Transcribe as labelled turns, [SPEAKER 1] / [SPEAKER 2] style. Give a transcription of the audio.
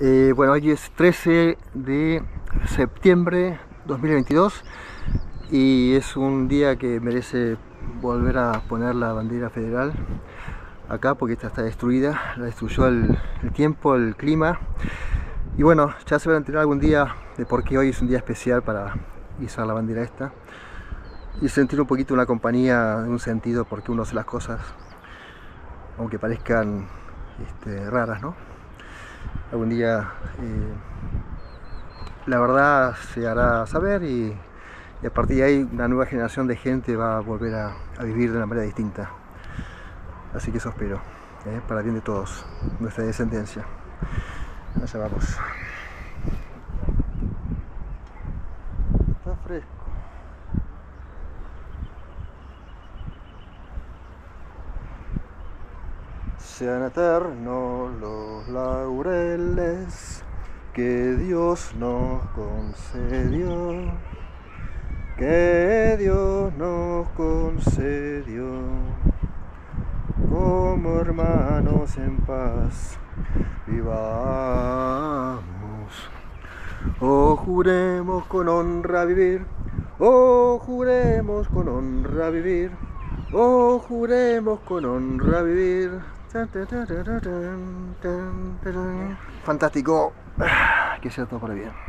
[SPEAKER 1] Eh, bueno, hoy es 13 de septiembre 2022 y es un día que merece volver a poner la bandera federal acá porque esta está destruida, la destruyó el, tiempo, el clima y bueno, ya se van a enterar algún día de por qué hoy es un día especial para izar la bandera esta y sentir un poquito una compañía, un sentido porque uno hace las cosas aunque parezcan este, raras, ¿no? Algún día eh, la verdad se hará saber y, a partir de ahí una nueva generación de gente va a volver a, vivir de una manera distinta. Así que eso espero, ¿eh? para bien de todos, nuestra descendencia. Allá vamos. Está fresco. Sean eternos los laureles que Dios nos concedió, que Dios nos concedió, como hermanos en paz vivamos. Oh, juremos con honra vivir, oh, juremos con honra vivir, oh, juremos con honra vivir. Fantástico. Que sea todo para bien.